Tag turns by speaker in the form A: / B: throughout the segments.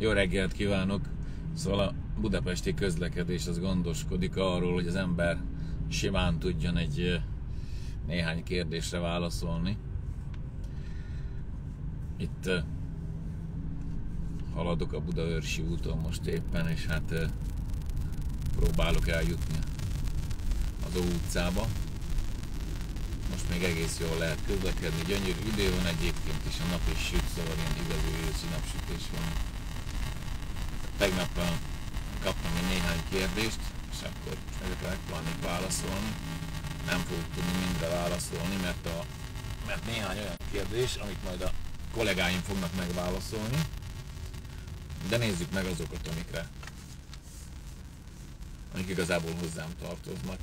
A: Jó reggelt kívánok! Szóval a budapesti közlekedés az gondoskodik arról, hogy az ember simán tudjon egy néhány kérdésre válaszolni. Itt haladok a Budaörsi úton most éppen, és hát próbálok eljutni az Ó utcába. Most még egész jól lehet közlekedni, gyönyörű idő van egyébként, és a nap is süt, szóval ilyen igazi őszi napsütés van. Tegnap kaptam egy néhány kérdést, és akkor ezekre megpróbálnék válaszolni. Nem fogok tudni mindre válaszolni, mert, a, mert néhány olyan kérdés, amit majd a kollégáim fognak megválaszolni. De nézzük meg azokat, amikre amik igazából hozzám tartoznak.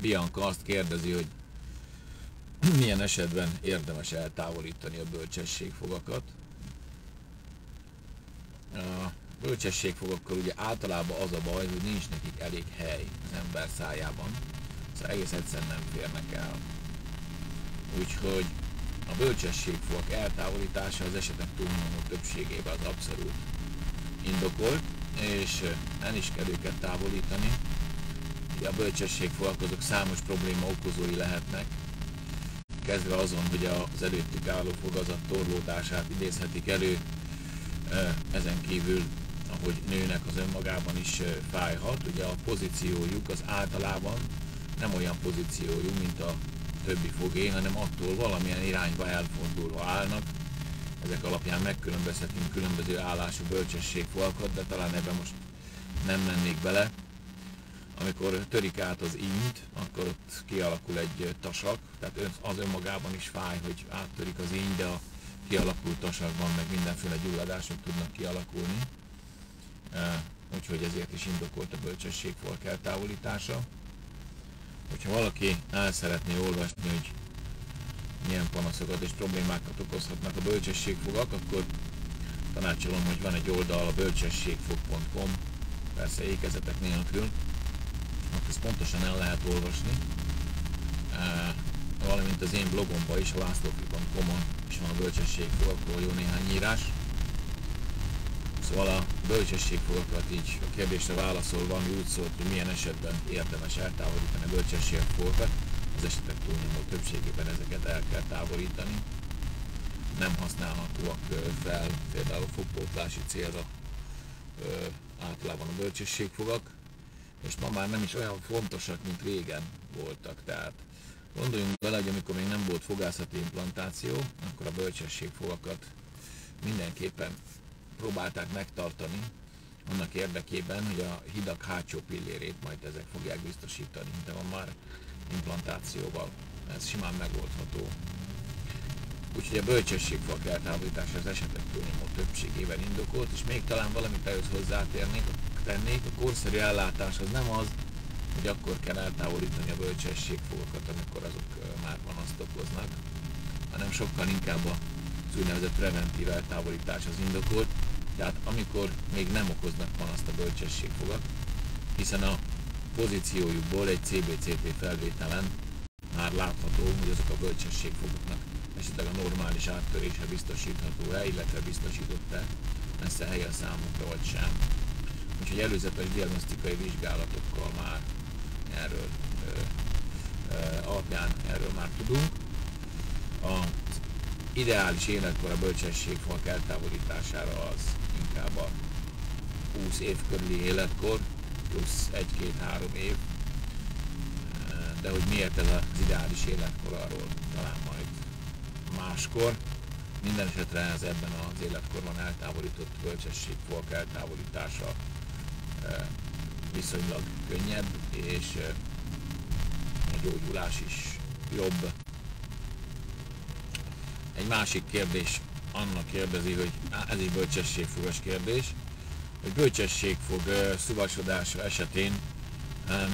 A: Bianca azt kérdezi, hogy milyen esetben érdemes eltávolítani a bölcsességfogakat. A bölcsességfogakkal ugye általában az a baj, hogy nincs nekik elég hely az ember szájában, szóval egész egyszerűen nem férnek el. Úgyhogy a bölcsességfogak eltávolítása az esetek túlnyomó többségében az abszolút indokolt, és el is kell őket távolítani. Ugye a bölcsességfogak azok számos probléma okozói lehetnek, kezdve azon, hogy az előttük álló fogazat torlódását idézhetik elő, ezen kívül, ahogy nőnek az önmagában is fájhat, ugye a pozíciójuk az általában nem olyan pozíciójú, mint a többi fogé, hanem attól valamilyen irányba elfordulva állnak. Ezek alapján megkülönbözhetünk különböző állású bölcsességfogakat, de talán ebben most nem mennék bele. Amikor törik át az int, akkor ott kialakul egy tasak, tehát az önmagában is fáj, hogy áttörik az íny, de a kialakult tasakban meg mindenféle gyulladások tudnak kialakulni. Úgyhogy ezért is indokolt a bölcsességfalk eltávolítása. Hogyha valaki el szeretné olvasni, hogy milyen panaszokat és problémákat okozhatnak a bölcsességfogak, akkor tanácsolom, hogy van egy oldal a bölcsességfog.com, persze ékezetek nélkül, ott ezt pontosan el lehet olvasni, valamint az én blogomban is, a lászlófi.com-on is van a bölcsességfogakról jó néhány írás. Szóval a bölcsességfogakat így a kérdésre válaszolva, ami úgy szólt, hogy milyen esetben érdemes eltávolítani a bölcsességfogakat, az esetek túlnyomó többségében ezeket el kell távolítani. Nem használhatóak fel például fogpótlási célra általában a bölcsességfogak, és ma már nem is olyan fontosak, mint régen voltak. Tehát gondoljunk bele, hogy amikor még nem volt fogászati implantáció, akkor a bölcsességfogakat mindenképpen próbálták megtartani, annak érdekében, hogy a hidak hátsó pillérét majd ezek fogják biztosítani, de van már implantációval. Ez simán megoldható. Úgyhogy a bölcsességfak eltávolítása az esetek túlnyomó többségében indokolt, és még talán valamit ehhez hozzátérnék, tennék, a korszerű ellátás az nem az, hogy akkor kell eltávolítani a bölcsességfogakat, amikor azok már panaszt okoznak, hanem sokkal inkább az úgynevezett preventív eltávolítás az indokolt, tehát amikor még nem okoznak panaszt a bölcsességfogak, hiszen a pozíciójukból egy CBCT felvételen már látható, hogy azok a bölcsességfogoknak esetleg a normális áttörése biztosítható-e, illetve biztosított-e helye a számukra vagy sem. Úgyhogy előzetes diagnosztikai vizsgálatokkal már erről alapján erről már tudunk. Az ideális életkor a bölcsességfalk eltávolítására az inkább a 20 év körüli életkor, plusz 1-2-3 év. De hogy miért ez az ideális életkor, arról talán majd máskor. Minden esetre ez ebben az életkorban eltávolított bölcsességfalk eltávolítása viszonylag könnyebb, és a gyógyulás is jobb. Egy másik kérdés annak kérdezi, hogy ez is bölcsességfogas kérdés, hogy bölcsességfog szuvasodása esetén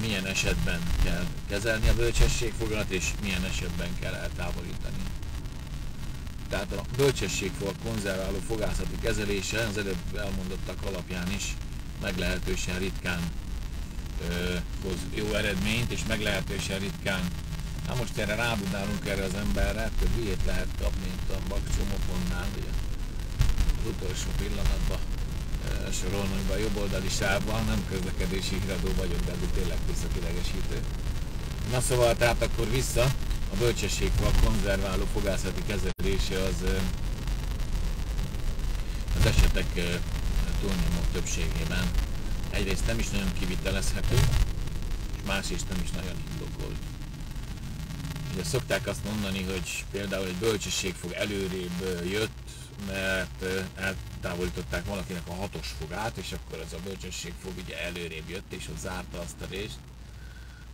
A: milyen esetben kell kezelni a bölcsességfogat, és milyen esetben kell eltávolítani. Tehát a bölcsességfog konzerváló fogászati kezelése az előbb elmondottak alapján is meglehetősen ritkán jó eredményt, és meglehetősen ritkán. Na most erre rábudálunk erre az emberre, több ilyet lehet kapni, mint a bakcsomokonnál, ugye? Az utolsó pillanatban sorolnak be a jobb oldali sávban, nem közlekedési híradó vagyok, de tényleg visszakilegesítő. Na szóval, tehát akkor vissza, a bölcsességfal konzerváló fogászati kezelése az az esetek túlnyomó többségében egyrészt nem is nagyon kivitelezhető, és másrészt nem is nagyon indokolt. Ugye szokták azt mondani, hogy például egy bölcsességfog előrébb jött, mert eltávolították valakinek a hatos fogát, és akkor az a bölcsességfog ugye előrébb jött, és ott zárta azt a részt.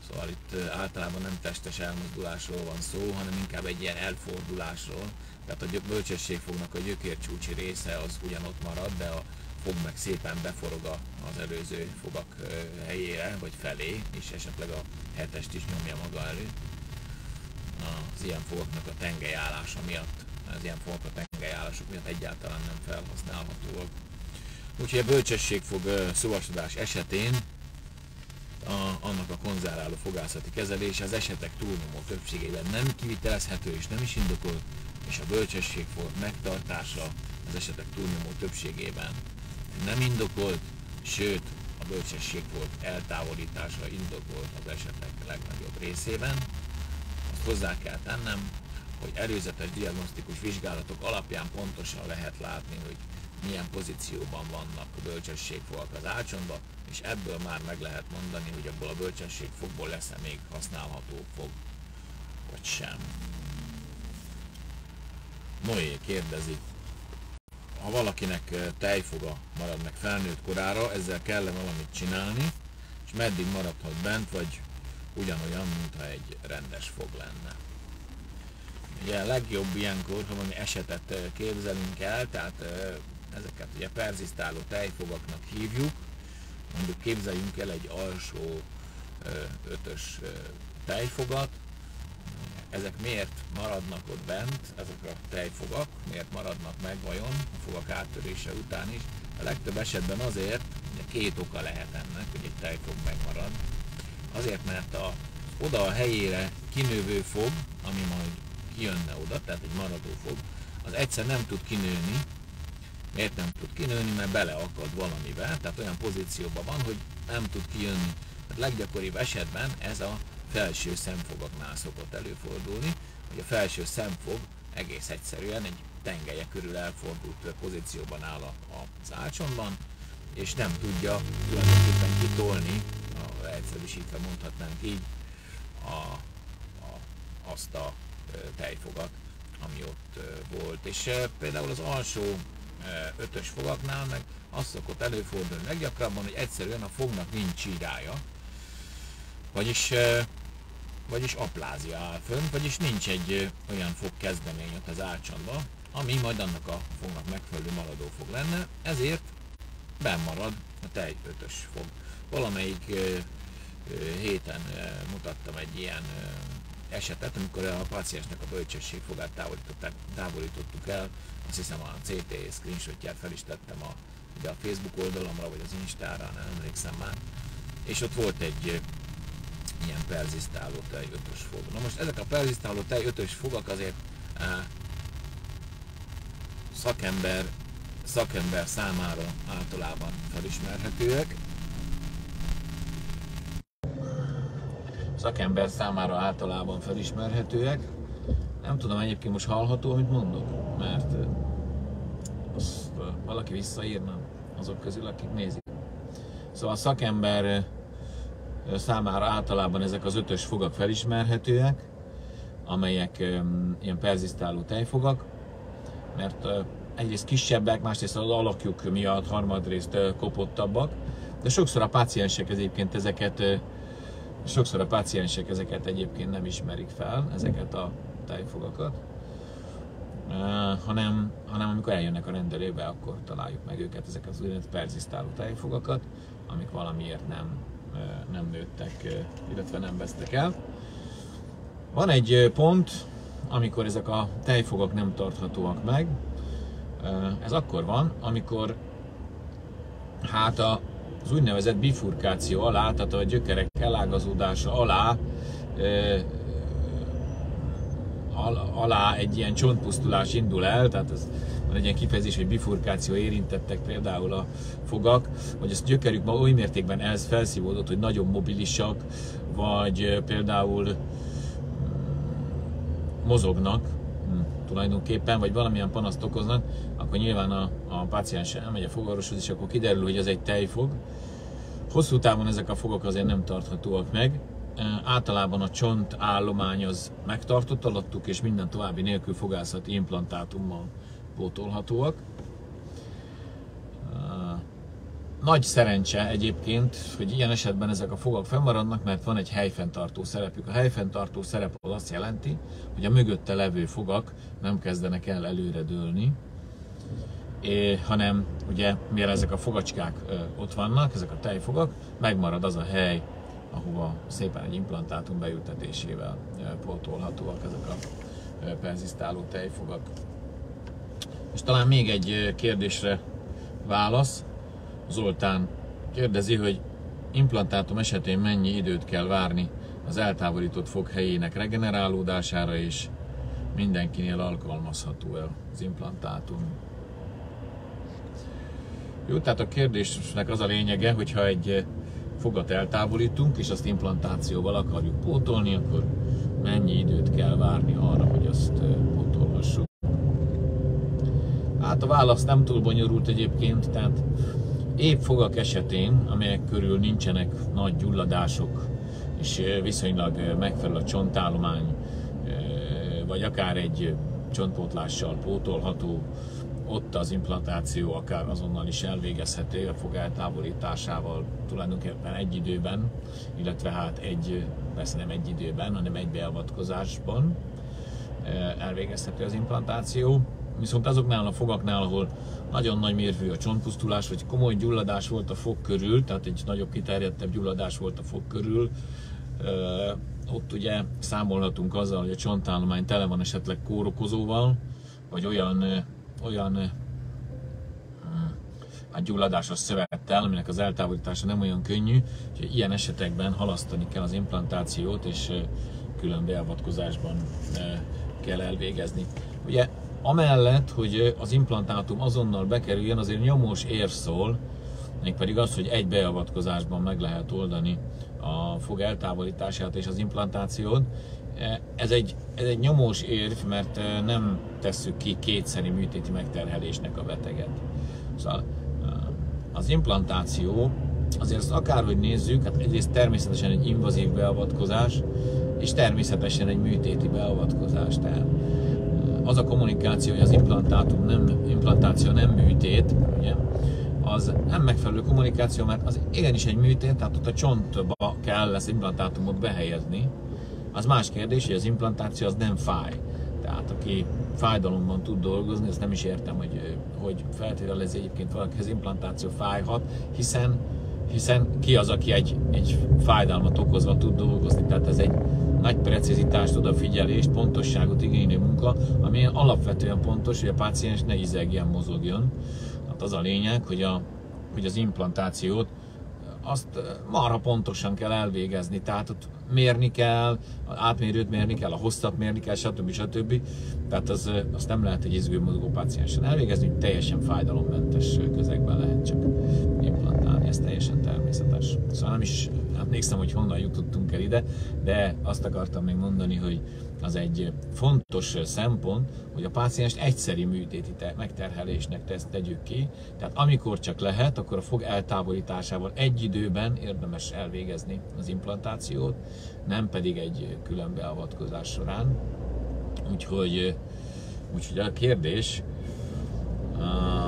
A: Szóval itt általában nem testes elmozdulásról van szó, hanem inkább egy ilyen elfordulásról. Tehát a bölcsességfognak a gyökércsúcsi része az ugyanott marad, de a fog meg szépen beforog az előző fogak helyére, vagy felé, és esetleg a hetest is nyomja maga előtt. Az ilyen fogaknak a tengelyállása miatt, az ilyen fogak a tengellyállások miatt egyáltalán nem felhasználhatóak. Úgyhogy a bölcsességfog szuvasodás esetén a, annak a konzerváló fogászati kezelése az esetek túlnyomó többségében nem kivitelezhető és nem is indokolt, és a bölcsességfog megtartása az esetek túlnyomó többségében nem indokolt, sőt a bölcsességfog eltávolítása indokolt az esetek legnagyobb részében. Azt hozzá kell tennem, hogy előzetes diagnosztikus vizsgálatok alapján pontosan lehet látni, hogy milyen pozícióban vannak a bölcsességfogak az ácsonba, és ebből már meg lehet mondani, hogy abból a bölcsességfogból lesz-e még használható fog, vagy sem. Noé kérdezi, ha valakinek tejfoga marad meg felnőtt korára, ezzel kell valamit csinálni, és meddig maradhat bent, vagy ugyanolyan, mintha egy rendes fog lenne. Ugye a legjobb ilyenkor, ha valami esetet képzelünk el, tehát eh, ezeket ugye perzisztáló tejfogaknak hívjuk, mondjuk képzeljünk el egy alsó ötös tejfogat, ezek miért maradnak ott bent, ezek a tejfogak, miért maradnak meg vajon a fogak áttörése után is. A legtöbb esetben azért, hogy két oka lehet ennek, hogy egy tejfog megmarad. Azért, mert a, oda a helyére kinővő fog, ami majd kijönne oda, tehát egy maradó fog, az egyszer nem tud kinőni, Miért nem tud kinőni? Mert beleakad valamivel, tehát olyan pozícióban van, hogy nem tud kijönni. A leggyakoribb esetben ez a felső szemfogaknál szokott előfordulni, hogy a felső szemfog egész egyszerűen egy tengelye körül elfordult pozícióban áll az ácsonban, és nem tudja tulajdonképpen kitolni, a, egyszerűsítve mondhatnánk így, a, a, azt a tejfogat, ami ott volt. És például az alsó ötös fogaknál meg az szokott előfordulni leggyakrabban, hogy egyszerűen a fognak nincs csírája, vagyis vagyis aplázia áll fönn, vagyis nincs egy olyan fog kezdemény ott az ácsonba, ami majd annak a fognak megfelelő maradó fog lenne, ezért marad a tej ötös fog. Valamelyik héten mutattam egy ilyen esetet, amikor a paciensnek a bölcsesség fogát távolítottuk el, azt hiszem a CT screenshotját fel is tettem a, a Facebook oldalamra, vagy az Instára, nem emlékszem már, és ott volt egy ilyen perzisztáló tej 5-ös fog. Na most ezek a perzisztáló tej 5-ös fogak azért á, szakember, szakember számára általában felismerhetőek. Szakember számára általában felismerhetőek. Nem tudom egyébként most hallható, amit mondok, mert azt valaki visszaírna azok közül, akik nézik. Szóval a szakember számára általában ezek az ötös fogak felismerhetőek, amelyek ilyen perzisztáló tejfogak, mert egyrészt kisebbek, másrészt az alakjuk miatt harmadrészt kopottabbak, de sokszor a páciensek egyébként ezeket sokszor a páciensek ezeket egyébként nem ismerik fel, ezeket a tejfogakat, hanem, hanem amikor eljönnek a rendelőbe, akkor találjuk meg őket, ezeket az úgynevezett perzisztáló tejfogakat, amik valamiért nem nem nőttek, illetve nem vesztek el. Van egy pont, amikor ezek a tejfogak nem tarthatóak meg. Ez akkor van, amikor hát az úgynevezett bifurkáció alá, tehát a gyökerek elágazódása alá alá egy ilyen csontpusztulás indul el, tehát ez van egy ilyen kifejezés, hogy bifurkáció érintettek például a fogak, vagy ez gyökerük ma oly mértékben ez felszívódott, hogy nagyon mobilisak, vagy például mm, mozognak mm, tulajdonképpen, vagy valamilyen panaszt okoznak, akkor nyilván a, a páciens elmegy a fogorvoshoz, és akkor kiderül, hogy ez egy tejfog. Hosszú távon ezek a fogak azért nem tarthatóak meg, általában a csont állomány az megtartott alattuk, és minden további nélkül fogászati implantátummal pótolhatóak. Nagy szerencse egyébként, hogy ilyen esetben ezek a fogak fennmaradnak, mert van egy helyfenntartó szerepük. A helyfenntartó szerep az azt jelenti, hogy a mögötte levő fogak nem kezdenek el előre dőlni, hanem ugye mivel ezek a fogacskák ott vannak, ezek a tejfogak, megmarad az a hely, ahova szépen egy implantátum beültetésével pótolhatóak ezek a perzisztáló tejfogak. És talán még egy kérdésre válasz. Zoltán kérdezi, hogy implantátum esetén mennyi időt kell várni az eltávolított fog helyének regenerálódására, és mindenkinél alkalmazható el az implantátum. Jó, tehát a kérdésnek az a lényege, hogyha egy fogat eltávolítunk, és azt implantációval akarjuk pótolni, akkor mennyi időt kell várni arra, hogy azt pótolhassuk. Hát a válasz nem túl bonyolult egyébként, tehát épp fogak esetén, amelyek körül nincsenek nagy gyulladások, és viszonylag megfelelő a csontállomány, vagy akár egy csontpótlással pótolható, ott az implantáció akár azonnal is elvégezhető a fog eltávolításával tulajdonképpen egy időben, illetve hát egy, persze nem egy időben, hanem egy beavatkozásban elvégezhető az implantáció. Viszont azoknál a fogaknál, ahol nagyon nagy mérvű a csontpusztulás, vagy komoly gyulladás volt a fog körül, tehát egy nagyobb kiterjedtebb gyulladás volt a fog körül, ott ugye számolhatunk azzal, hogy a csontállomány tele van esetleg kórokozóval, vagy olyan, olyan a gyulladásos szövettel, aminek az eltávolítása nem olyan könnyű, hogy ilyen esetekben halasztani kell az implantációt, és külön beavatkozásban kell elvégezni. Ugye Amellett, hogy az implantátum azonnal bekerüljön, azért nyomós ér szól, mégpedig az, hogy egy beavatkozásban meg lehet oldani a fog eltávolítását és az implantációt. Ez egy, ez egy nyomós érv, mert nem tesszük ki kétszeri műtéti megterhelésnek a beteget. Szóval az implantáció, azért azt akárhogy nézzük, hát egyrészt természetesen egy invazív beavatkozás, és természetesen egy műtéti beavatkozás. Tehát az a kommunikáció, hogy az implantátum nem, implantáció nem műtét, ugye, az nem megfelelő kommunikáció, mert az igenis egy műtét, tehát ott a csontba kell lesz implantátumot behelyezni. Az más kérdés, hogy az implantáció az nem fáj. Tehát aki fájdalomban tud dolgozni, azt nem is értem, hogy, hogy feltételezi egyébként valaki az implantáció fájhat, hiszen hiszen ki az, aki egy, egy fájdalmat okozva tud dolgozni, tehát ez egy nagy precizitást, odafigyelést, pontosságot igénylő munka, ami alapvetően pontos, hogy a páciens ne izegjen, mozogjon. Hát az a lényeg, hogy, a, hogy az implantációt azt marha pontosan kell elvégezni, tehát ott mérni kell, átmérőt mérni kell, a hosszat mérni kell, stb. stb. Tehát az, azt nem lehet egy izgő mozgó páciensen elvégezni, hogy teljesen fájdalommentes közegben lehet csak implantálni, ez teljesen természetes. Szóval nem is emlékszem, hogy honnan jutottunk el ide, de azt akartam még mondani, hogy az egy fontos szempont, hogy a páciens egyszeri műtéti megterhelésnek tesz, tegyük ki. Tehát amikor csak lehet, akkor a fog eltávolításával egy időben érdemes elvégezni az implantációt, nem pedig egy külön beavatkozás során. Úgyhogy, úgyhogy a kérdés,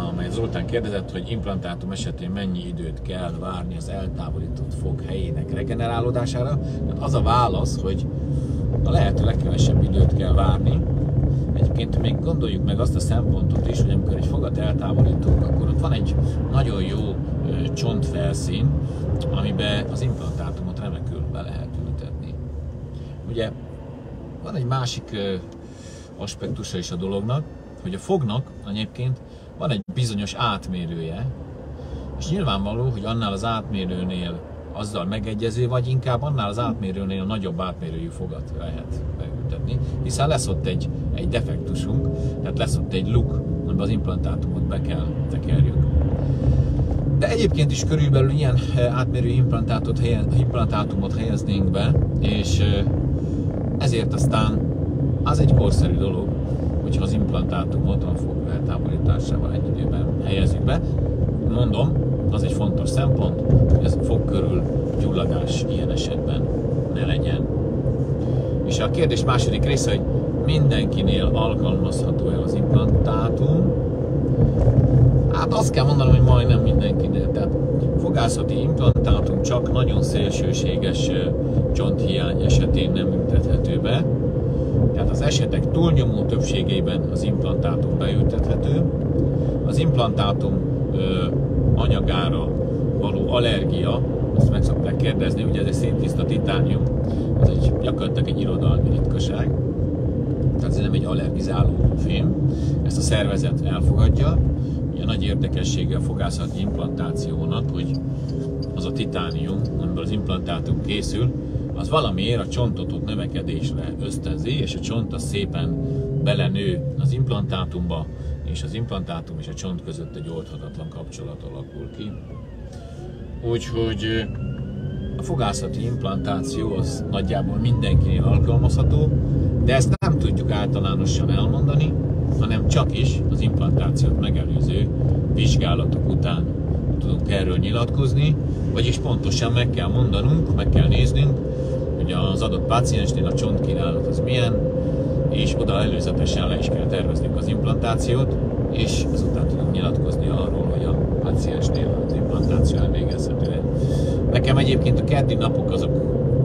A: amely Zoltán kérdezett, hogy implantátum esetén mennyi időt kell várni az eltávolított fog helyének regenerálódására. Hát az a válasz, hogy a lehető legkevesebb időt kell várni. Egyébként még gondoljuk meg azt a szempontot is, hogy amikor egy fogat eltávolítunk, akkor ott van egy nagyon jó csontfelszín, amiben az implantátumot remekül be lehet ültetni. Ugye van egy másik aspektusa is a dolognak, hogy a fognak egyébként van egy bizonyos átmérője, és nyilvánvaló, hogy annál az átmérőnél azzal megegyező, vagy inkább annál az átmérőnél nagyobb átmérőjű fogat lehet beültetni, hiszen lesz ott egy, egy defektusunk, tehát lesz ott egy luk, amiben az implantátumot be kell tekerjük. De egyébként is körülbelül ilyen eh, átmérő implantátot helye, implantátumot helyeznénk be, és eh, ezért aztán az egy korszerű dolog, hogyha az implantátumot a fog eltávolításával egy időben helyezzük be. Mondom, az egy fontos szempont, ez fog körül gyulladás ilyen esetben ne legyen. És a kérdés második része, hogy mindenkinél alkalmazható el az implantátum, Hát azt kell mondanom, hogy majdnem mindenkinél. Tehát fogászati implantátum csak nagyon szélsőséges csonthiány esetén nem ültethető be. Az esetek túlnyomó többségében az implantátum beültethető. Az implantátum ö, anyagára való allergia, azt meg szokták kérdezni, ugye ez egy széntiszta titánium, ez egy gyakorlatilag egy irodalmi ritkaság, tehát ez nem egy allergizáló fém, ezt a szervezet elfogadja, Ugye nagy érdekessége a fogászati implantációnak, hogy az a titánium, amiből az implantátum készül, az valamiért a csontot ott növekedésre ösztönzi, és a csont az szépen belenő az implantátumba, és az implantátum és a csont között egy oldhatatlan kapcsolat alakul ki. Úgyhogy a fogászati implantáció az nagyjából mindenkinél alkalmazható, de ezt nem tudjuk általánosan elmondani, hanem csak is az implantációt megelőző vizsgálatok után tudunk erről nyilatkozni, vagyis pontosan meg kell mondanunk, meg kell néznünk, hogy az adott páciensnél a csontkínálat az milyen, és oda előzetesen le is kell terveznünk az implantációt, és azután tudunk nyilatkozni arról, hogy a páciensnél az implantáció elvégezhető. Nekem egyébként a keddi napok azok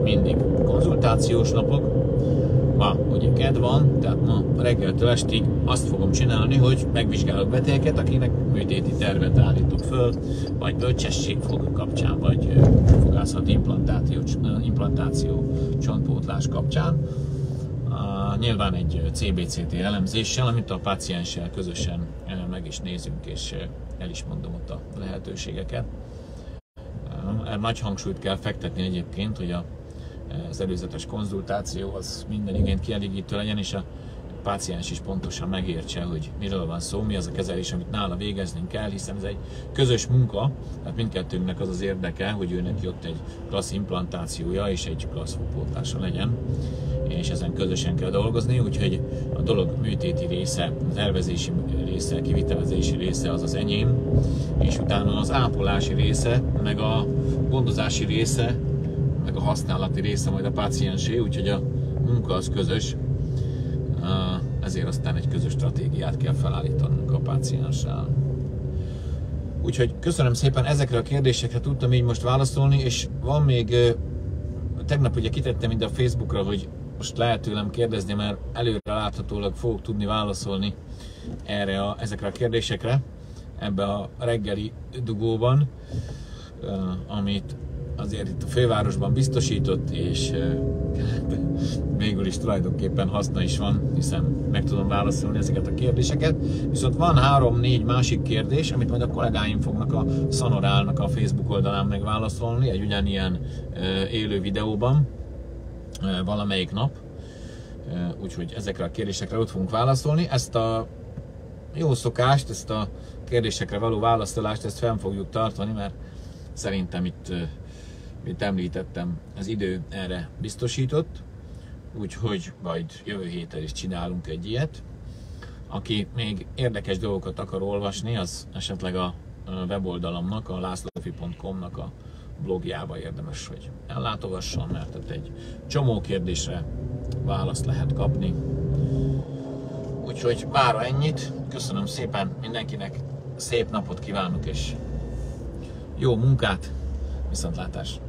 A: mindig konzultációs napok, ma ugye kedv van, tehát ma reggeltől estig azt fogom csinálni, hogy megvizsgálok betegeket, akinek műtéti tervet állítok föl, vagy bölcsesség kapcsán, vagy fogászati implantáció, implantáció csontpótlás kapcsán. Nyilván egy CBCT elemzéssel, amit a pácienssel közösen meg is nézünk, és el is mondom ott a lehetőségeket. Uh, nagy hangsúlyt kell fektetni egyébként, hogy a az előzetes konzultáció az minden igényt kielégítő legyen, és a páciens is pontosan megértse, hogy miről van szó, mi az a kezelés, amit nála végeznünk kell, hiszen ez egy közös munka, tehát mindkettőnknek az az érdeke, hogy őnek ott egy klassz implantációja és egy klassz pótlása legyen, és ezen közösen kell dolgozni, úgyhogy a dolog műtéti része, az elvezési része, kivitelezési része az az enyém, és utána az ápolási része, meg a gondozási része meg a használati része majd a páciensé, úgyhogy a munka az közös, ezért aztán egy közös stratégiát kell felállítanunk a pácienssel. Úgyhogy köszönöm szépen, ezekre a kérdésekre tudtam így most válaszolni, és van még, tegnap ugye kitettem ide a Facebookra, hogy most lehet tőlem kérdezni, mert előre láthatólag fogok tudni válaszolni erre a, ezekre a kérdésekre ebbe a reggeli dugóban, amit azért itt a fővárosban biztosított, és végül is tulajdonképpen haszna is van, hiszen meg tudom válaszolni ezeket a kérdéseket. Viszont van három-négy másik kérdés, amit majd a kollégáim fognak a Szanorálnak a Facebook oldalán megválaszolni, egy ugyanilyen élő videóban valamelyik nap. Úgyhogy ezekre a kérdésekre ott fogunk válaszolni. Ezt a jó szokást, ezt a kérdésekre való válaszolást, ezt fenn fogjuk tartani, mert szerintem itt mint említettem, az idő erre biztosított, úgyhogy majd jövő héten is csinálunk egy ilyet. Aki még érdekes dolgokat akar olvasni, az esetleg a weboldalamnak, a lászlófi.com-nak a blogjába érdemes, hogy ellátogasson, mert ott egy csomó kérdésre választ lehet kapni. Úgyhogy mára ennyit, köszönöm szépen mindenkinek, szép napot kívánok és jó munkát, viszontlátás!